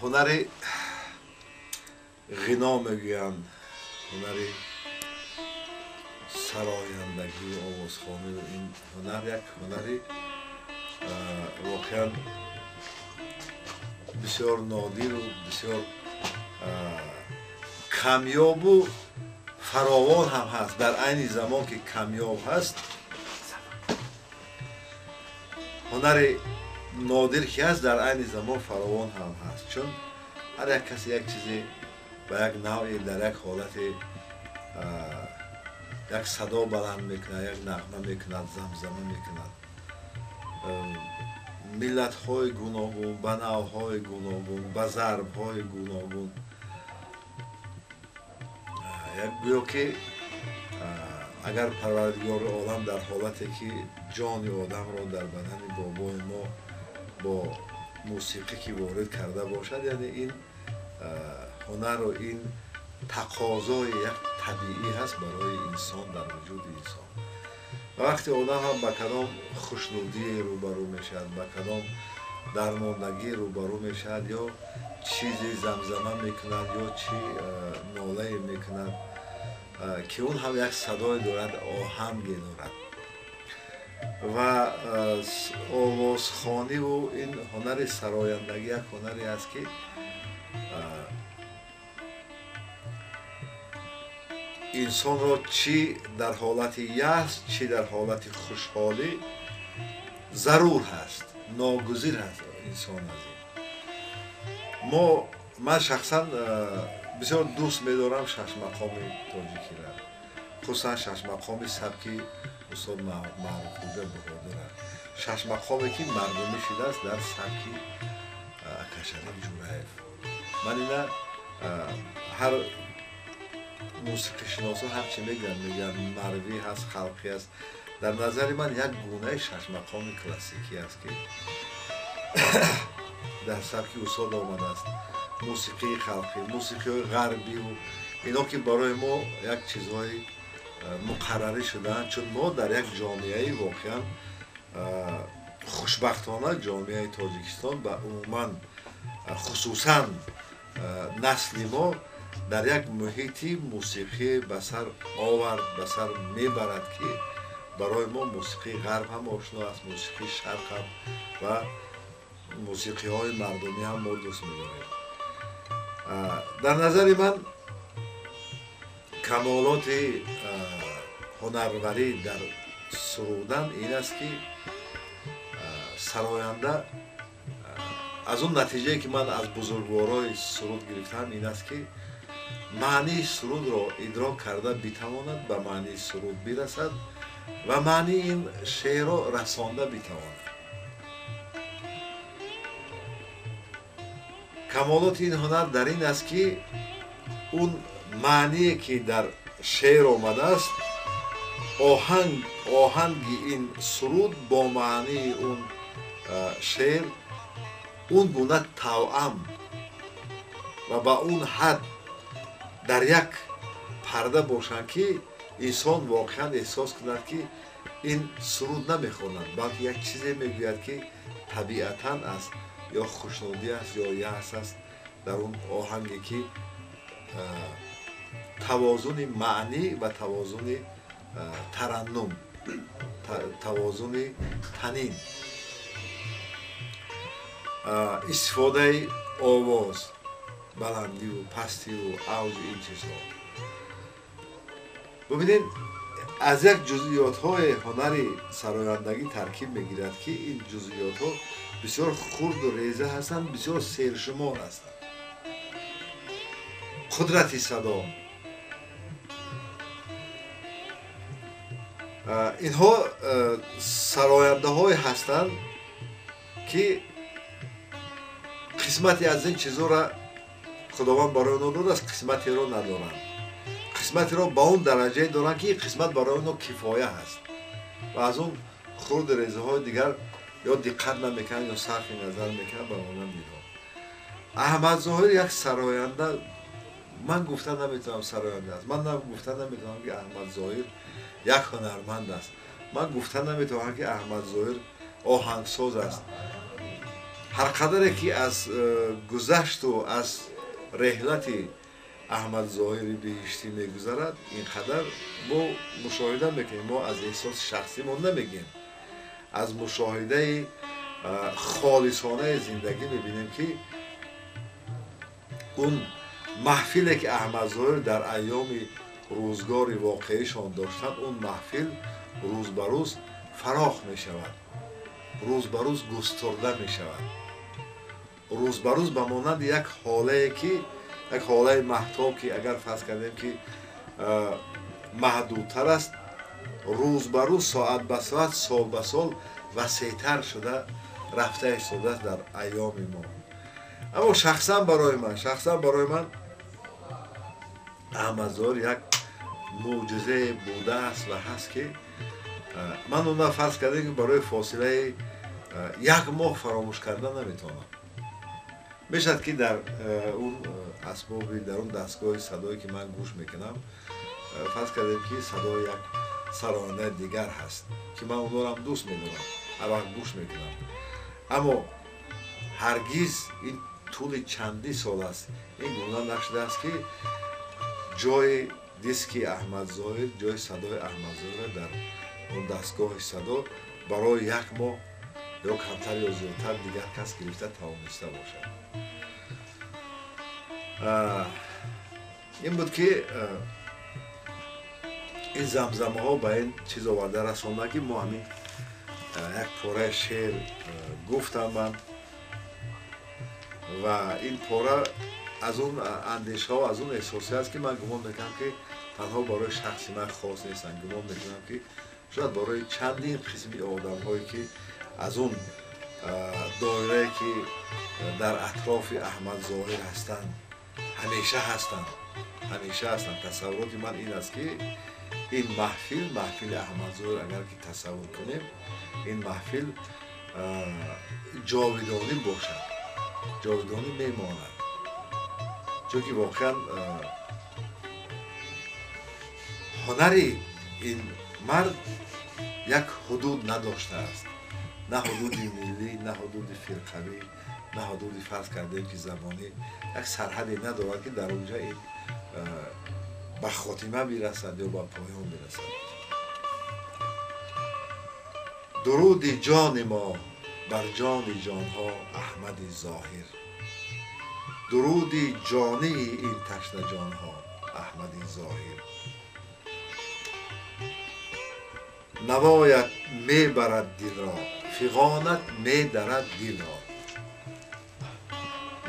ҳунари ғино мегӯянд ҳунари сарояндагӣ овозхонию ин ҳунар як ҳунари воқеан бисёр нодиру бисёр камёбу фаровон ҳам ҳаст дар айни замон ки камёб ҳаст ҳунари нодир ки ҳаст дар айни замон фаровон ҳам ҳаст чун ҳар як касе як чизе ба як навъе дар як ҳолате як садо баланд мекунад як нағма мекунад замзама мекунад. Миллатҳои гуногун ба навъҳои гуногун ба зарбҳои гуногун. Як гӯё ки агар парвардигори олам дар ҳолате ки ҷони одамро дар бадани бобои мо бо мусиқӣ ки ворид карда бошад яъне ин ҳунару ин тақозои як табиӣ ҳаст барои инсон дар вуҷуди инсон. Вақте одам ҳам ба кадом хушнудие рӯбарӯ мешавад ба кадом дармондагӣ рӯбарӯ мешавад ё чизе замзама мекунад ё чӣ нолае мекунад ки он ҳам як садое дорад оҳанге дорад ва овозхониву ин ҳунари сарояндагӣ як ҳунаре аст ки инсонро чӣ дар ҳолати яъс чӣ дар ҳолати хушҳолӣ зарур ҳаст ногузир ҳаст инсон аз ин. Мо ман шахсан бисёр дӯст медорам шашмақоми خصوصا شش مقام سبکی استاد معروف بوده برادرن شش مقامی که مردمی شده است در سبکی جوره. جورایف من اینا هر موسیقی هر هرچی میگن میگن مروی هست خلقی است در نظر من یک گونه شش مقام کلاسیکی است که در سبکی اصول آمده است. موسیقی خلقی موسیقی غربی و اینو که برای ما یک چیزهای муқаррарӣ шудаанд чун мо дар як ҷомеаи воқеан хушбахтона ҷомеаи тоҷикистон ба умуман хусусан насли мо дар як муҳити мусиқӣ ба сар овард ба сар мебарад ки барои мо мусиқии ғарб ҳам ошно аст мусиқии шарқ ҳам ва мусиқиҳои мардумӣ ҳам мо дӯст медорем. Дар назари ман камолоти ҳунарварӣ дар сурудан ин аст ки сароянда аз он натиҷае ки ман аз бузургворои суруд гирифтам ин аст ки маънии сурудро идрок карда битавонад ба маънии суруд бирасад ва маънии ин шеъро расонда битавонад. Камолоти ин ҳунар дар ин аст ки он маъние ки дар шеър омадааст оҳанг оҳанги ин суруд бо маънии он шеър он гуна тавъам ва ба он ҳад дар як парда бошанд ки инсон воқеан эҳсос кунад ки ин суруд намехонад балки як чизе мегӯяд ки табиатан аст ё хушнудӣ аст ё яъс аст дар он оҳанге ки тавозуни маънӣ ва тавозуни тараннум тавозуни танин. Истифодаи овоз баландиву пастиву авҷу ин чизҳо. Бубинед аз як ҷузъиётҳои ҳунари сарояндагӣ таркиб мегирад ки ин ҷузъиётҳо бисёр хурду реза ҳастанд бисёр сершумор ҳастанд. Қудрати садо инҳо сарояндаҳое ҳастанд ки қисмате аз ин чизҳоро худованд барои онҳо додааст қисматеро надоранд қисматеро ба он дараҷае доранд ки қисмат барои онҳо кифоя ҳаст ва аз он хурду резаҳои дигар ё диққат намекунанд ё сарфи назар мекунанд ба монандиҳо аҳмадзоҳир як сароянда ман гуфта наметавонам сароянда аст ман гуфта наметавонам ки аҳмадзоҳир یک هنرمند است. من گفتن نمی‌توانم که احمد ظاهر آهنگساز است. هر قدره که از گذشت و از رحلت احمد ظاهر بهشتی میگذرد اینقدر ما مشاهده می‌کنیم. ما از احساس شخصی ما نمیگیم. از مشاهده خالصانه زندگی می‌بینیم که اون محفلی که احمد زویر در ایام рӯзгори воқеишон доштанд он маҳфил рӯз ба рӯз фарох мешавад. Рӯз ба рӯз густурда мешавад. Рӯз ба рӯз ба монанди як ҳолае ки як ҳолаи маҳтоб ки агар фарз кардем ки маҳдудтар аст рӯз ба рӯз соат ба соат сол ба сол васеътар шуда рафта истодааст дар айёми мо. Аммо шахсан барои ман шахсан барои ман аҳмадзор як موجزه بوده است و هست که من اون فرض کردم که برای فاصله یک ماه فراموش کردن نمی‌تونم. می‌شد که در اون اسبابی در اون دستگاه صدایی که من گوش می‌کنم فرض کردیم که صدا یک سرانه دیگر هست که من اون هم دوست می‌دونم هر گوش می‌کنم. اما هرگیز این طول چندی سال است. این گونه نشده است که جای диски аҳмадзоҳир ҷои садои аҳмадзоҳира дар он дастгоҳи садо барои як моҳ ё камтар ё зиёдтар дигар кас гирифта тавониста бошад. Ин буд ки ин замзамаҳо ба ин чиз оварда расонда ки мо ҳамин як пораи шеър гуфтам ман ва ин пора از اون اندیش ها از اون احساسی هست که من گمان می‌کنم که تنها برای شخصی من خاص نیستن. گمان می‌کنم که شاید برای چندین قسمی آدم هایی که از اون دایره که در اطراف احمد ظاهر هستند همیشه هستند همیشه هستند تصورات من این است که این محفل محفل احمد ظاهر اگر که تصور کنیم این محفل جاویدانی باشد. جاویدانی میماند. چون که واقعا هنری این مرد یک حدود نداشته است. نه حدود ملی نه حدود فرقوی نه حدود فرض کردیم که زمانی یک سرحدی ندارد که در اونجا این به خاتمه می‌رسد یا به پایان می‌رسد. درود جان ما بر جان جان ها احمد ظاهر. Дуруди ҷонии ин ташнаҷонҳо аҳмади зоҳир. Навоят мебарад дилро фиғонат медарад дилро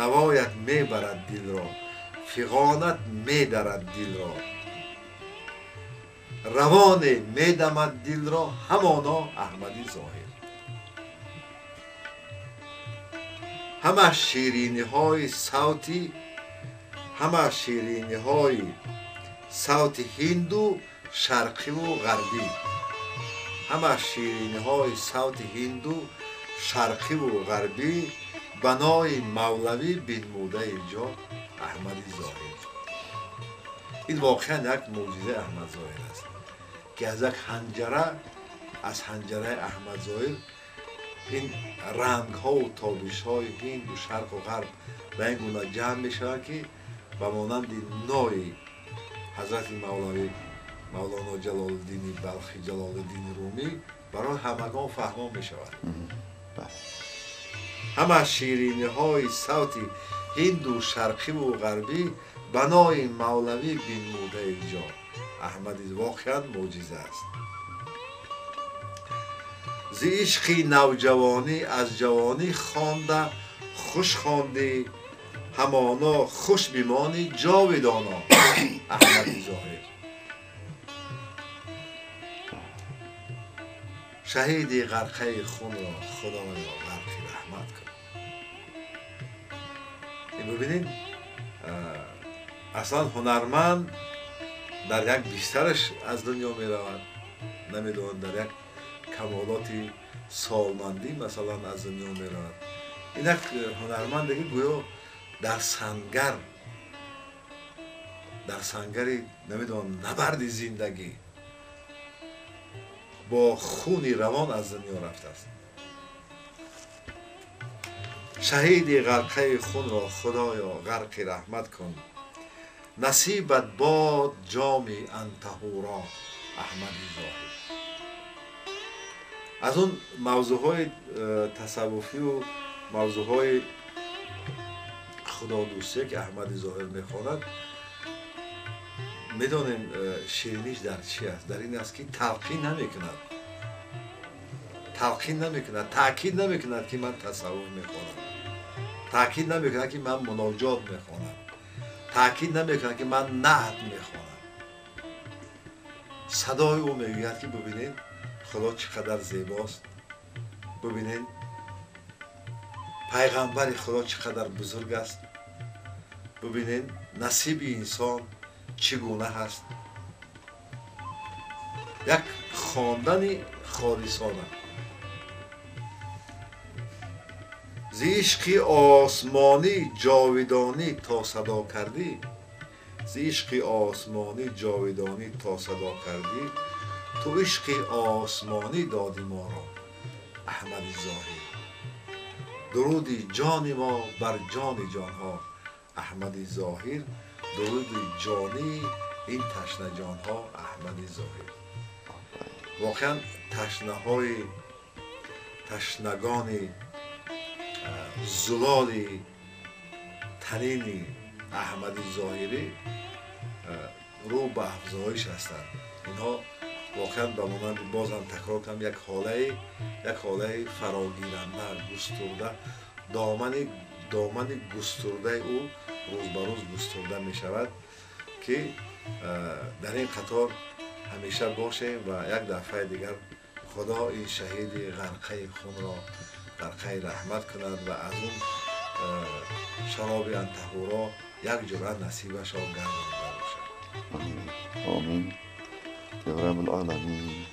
навоят мебарад дилро фиғонат медарад дилро равоне медамад дилро ҳамоно аҳмади зоҳир ҳама шириниҳои савти ҳама шириниҳои савти ҳинду шарқиву ғарбӣ. ҳама шириниҳои савти ҳинду шарқиву ғарбӣ банои мавлавӣ бинмудаи ҷо аҳмади зоҳир. Ин воқеан як мӯъҷизаи аҳмад зоҳир аст ки аз як ҳанҷара аз ҳанҷараи аҳмад зоҳир ин рангҳову тобишҳои ҳинду шарқу ғарб ба ин гуна ҷамъ мешавад ки ба монанди нои ҳазрати мавлавӣ мавлоно ҷалолиддини балхи ҷалолиддини румӣ барои ҳамагон фаҳмон мешавад. Ҳама шириниҳои савти ҳинду шарқиву ғарбӣ банои мавлавӣ бинмудаи ҷо аҳмади воқеан мӯъҷиза аст ز عشقی نوجوانی از جوانی خوانده خوش خواندی همانا خوش بمانی جاویدانا احمد ظاهر شهیدی غرقه خون را خدا را غرقی رحمت کن. این ببینید اصلا هنرمند در یک بیشترش از دنیا می رود نمیدون در یک کمالات سالمندی مثلا از دنیا میرند اینک هنرمندی گویا در سنگر در سنگری نمی‌دونم نبرد زندگی. با خونی روان از دنیا رفته است. شهید غرقه خون را خدایا غرق رحمت کن. نصیبت باد جامی انتهورا احمدی زاهد از اون موضوع های تصوفی و موضوع های خدا دوسته که احمد ظاهر می‌خواند می‌دانیم شیرینیش در چی است؟ در این است که تلقین نمی‌کند. تلقین نمی‌کند. تاکید نمی‌کند که من تصوف می‌خوانم. تاکید نمی‌کند که من مناجات می‌خوانم. تاکید نمی‌کند که من نهد می‌خوانم. صدای او می‌گوید که ببینید худо чӣ қадар зебост? Бубинед пайғамбари худо чӣ қадар бузург аст? Бубинед насиби инсон чӣ гуна ҳаст як хондани холисона зи ишқи осмонӣ ҷовидонӣ то садо кардӣ? Зи ишқи осмонӣ ҷовидонӣ то садо кардӣ تو عشق آسمانی دادی ما را احمد زاهی درود جان ما بر جان جان ها احمد ظاهر. درود جانی این تشنه جان ها احمد ظاهر. واقعا تشنه های تشنگان زلال تنین احمد ظاهری رو به افزایش هستند. اینها воқеан ба монанди бозам такрор кам як ҳолаи як ҳолаи фарогиранда густурда домани домани густурдаи ӯ рӯз ба рӯз густурда мешавад ки э, дар ин қатор ҳамеша бошем ва як дафъаи дигар худо ин шаҳиди ғарқаи хунро ғарқаи раҳмат кунад ва аз ӯ э, шароби антаҳуро як ҷуръа насибашо гарм бошад омин يا رب العالمين